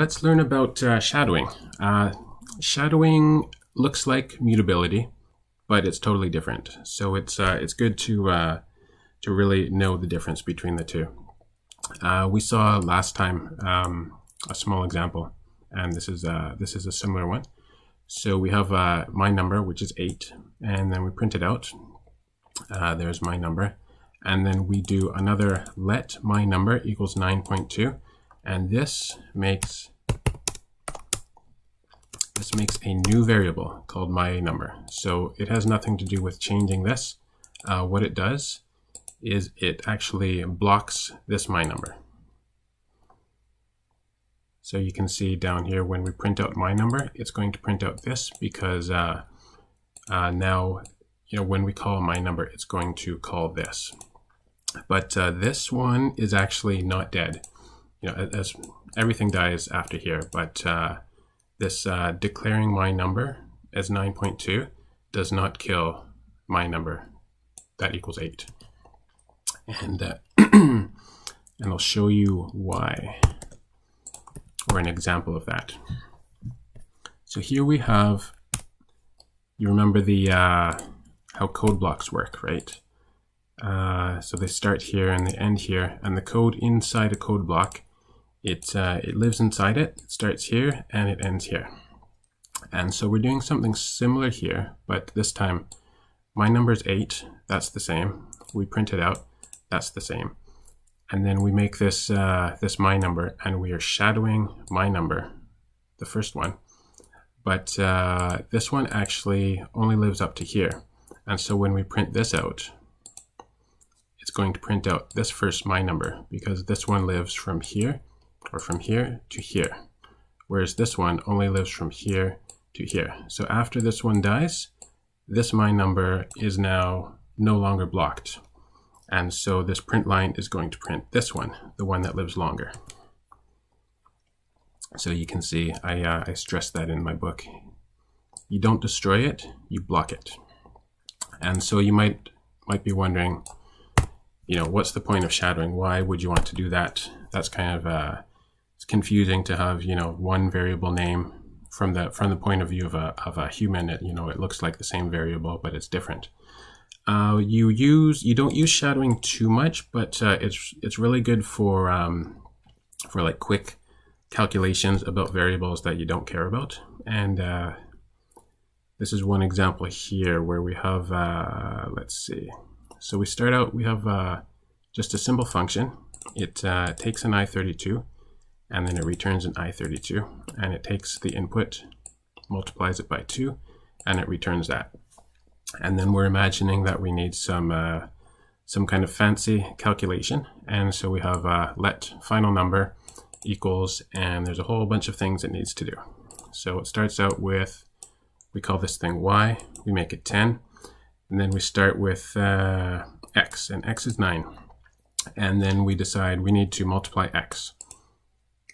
Let's learn about uh, shadowing. Uh, shadowing looks like mutability, but it's totally different. So it's uh, it's good to uh, to really know the difference between the two. Uh, we saw last time um, a small example, and this is uh, this is a similar one. So we have my number, which is eight, and then we print it out. there's my number, and then we do another let my number equals 9.2 and this makes this makes a new variable called my number. So it has nothing to do with changing this. Uh, what it does is it actually blocks this my number. So you can see down here when we print out my number, it's going to print out this because uh, uh, now, you know, when we call my number, it's going to call this. But uh, this one is actually not dead you know, as everything dies after here, but uh, this uh, declaring my number as 9.2 does not kill my number. That equals 8. And, uh, and I'll show you why, or an example of that. So here we have, you remember the uh, how code blocks work, right? Uh, so they start here and they end here, and the code inside a code block it, uh, it lives inside it, it starts here and it ends here. And so we're doing something similar here, but this time my number is 8, that's the same. We print it out, that's the same. And then we make this, uh, this my number and we are shadowing my number, the first one. But uh, this one actually only lives up to here. And so when we print this out, it's going to print out this first my number because this one lives from here or from here to here. Whereas this one only lives from here to here. So after this one dies, this my number is now no longer blocked. And so this print line is going to print this one, the one that lives longer. So you can see I, uh, I stress that in my book. You don't destroy it, you block it. And so you might might be wondering, you know, what's the point of shadowing? Why would you want to do that? That's kind of uh, confusing to have you know one variable name from the from the point of view of a of a human. It, you know, it looks like the same variable, but it's different. Uh, you use you don't use shadowing too much, but uh, it's it's really good for um, for like quick calculations about variables that you don't care about. And uh, this is one example here where we have uh, let's see. So we start out we have uh, just a simple function. It uh, takes an i32 and then it returns an i32 and it takes the input multiplies it by 2 and it returns that. And then we're imagining that we need some uh, some kind of fancy calculation. And so we have uh, let final number equals and there's a whole bunch of things it needs to do. So it starts out with we call this thing y we make it 10 and then we start with uh, x and x is 9 and then we decide we need to multiply x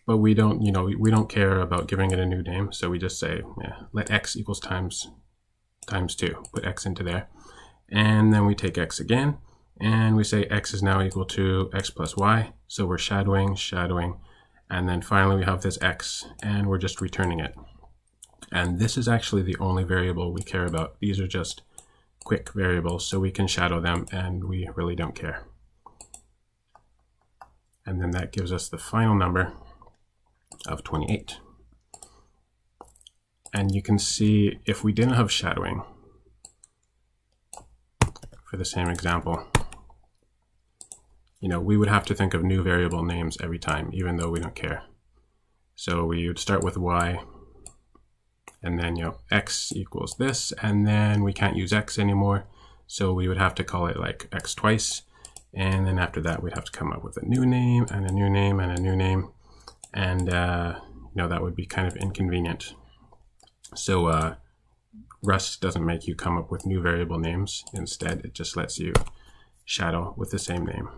but we don't, you know, we don't care about giving it a new name. So we just say, yeah, let x equals times times 2. Put x into there. And then we take x again, and we say x is now equal to x plus y. So we're shadowing, shadowing, and then finally we have this x, and we're just returning it. And this is actually the only variable we care about. These are just quick variables, so we can shadow them, and we really don't care. And then that gives us the final number, of 28. And you can see if we didn't have shadowing, for the same example, you know, we would have to think of new variable names every time, even though we don't care. So we would start with y, and then, you know, x equals this, and then we can't use x anymore, so we would have to call it like x twice, and then after that we'd have to come up with a new name, and a new name, and a new name, and uh, you know that would be kind of inconvenient. So uh, Rust doesn't make you come up with new variable names. Instead, it just lets you shadow with the same name.